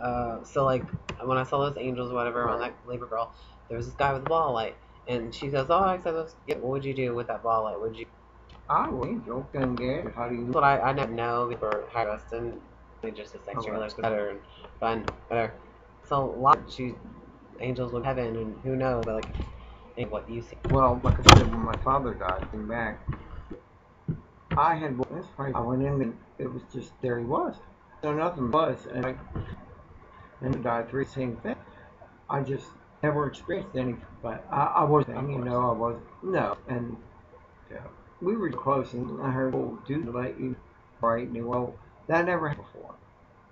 uh, so like when I saw those angels or whatever on that labor girl, there was this guy with a ball light, and she goes, "Oh, I said, what would you do with that ball light? Would you?" I was angel can get. How do you? That's what I I never know before high trust and they just the sex Okay. looks better and fun, better. So a lot she angels with heaven and who knows, but like ain't what you see. Well, like I said, when my father died, came back. I had that's right. I went in and it was just there he was. So nothing was, and I and died three same thing. I just never experienced any, but I, I wasn't. You know, I was no, and yeah, we were close, and I heard, "Oh, dude, let you right?" And well, that never happened before.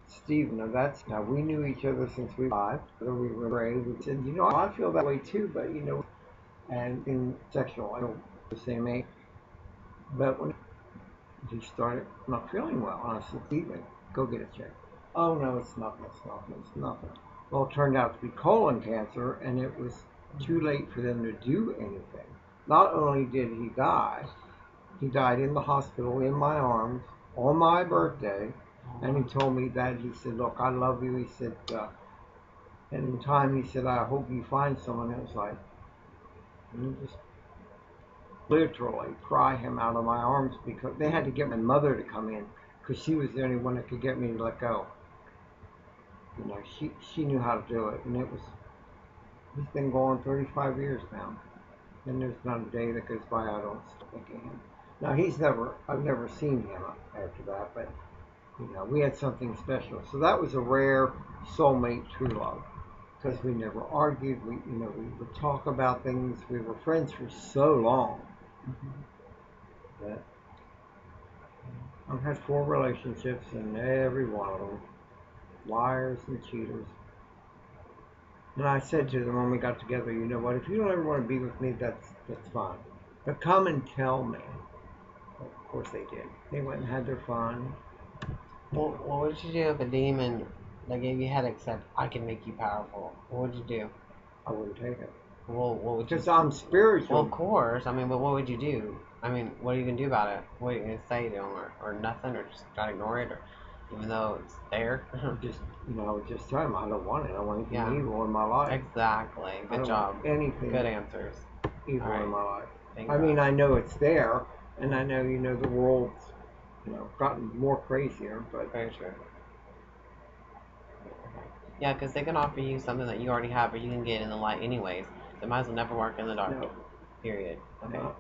Steve, now that's now we knew each other since we five. So we were raised. We said, you know, I feel that way too, but you know, and in sexual, I don't the same age. But when he started not feeling well, I said, Steven, go get a check. Oh no, it's nothing. It's nothing. It's nothing. Well, it turned out to be colon cancer, and it was too late for them to do anything. Not only did he die, he died in the hospital in my arms on my birthday, and he told me that he said, "Look, I love you." He said, uh, and in time he said, "I hope you find someone." It was like, and just literally cry him out of my arms because they had to get my mother to come in because she was the only one that could get me to let go. You know, she she knew how to do it, and it was. He's been going 35 years now, and there's not a day that goes by I don't think of him. Now he's never, I've never seen him after that, but you know, we had something special. So that was a rare soulmate true love because we never argued. We, you know, we would talk about things. We were friends for so long. Mm-hmm. That I've had four relationships, and every one of them liars and cheaters. And I said to them when we got together, you know what? If you don't ever want to be with me, that's that's fine. But come and tell me. Well, of course they did. They went and had their fun. Well, what would you do if a demon that gave you headaches said, "I can make you powerful"? What would you do? I wouldn't take it Well, what would you? because I'm Well, spiritual. of course. I mean, but what would you do? I mean, what are you gonna do about it? What are you gonna say to him, or, or nothing, or just try to ignore it, or even though it's there? just you know, just tell them I don't want it. I want anything Yeah. evil in my life. exactly. Good job. anything Good answers. evil Alright. in my life. Thank I mean, I know it's there, and I know you know the world's you know gotten more crazier, but Very true. Yeah, because they can offer you something that you already have, or you can get in the light anyways. So might as well never work in the dark. no, Period. Okay. no.